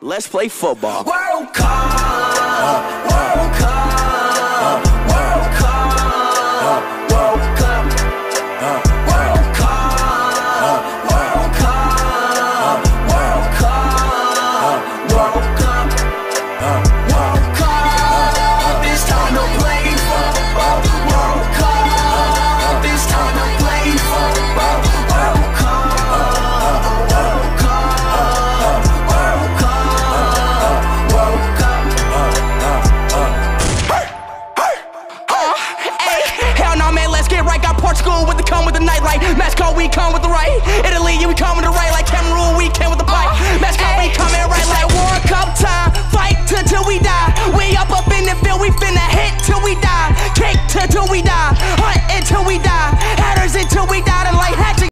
Let's play football. World Cup. school with the come with the nightlight. Mass call, we come with the right. Italy, yeah, we come with the right. Like Cameroon, we came with the bite. Uh-huh. Mass call, we come coming right like World Cup time. Fight until we die. We up up in the field, we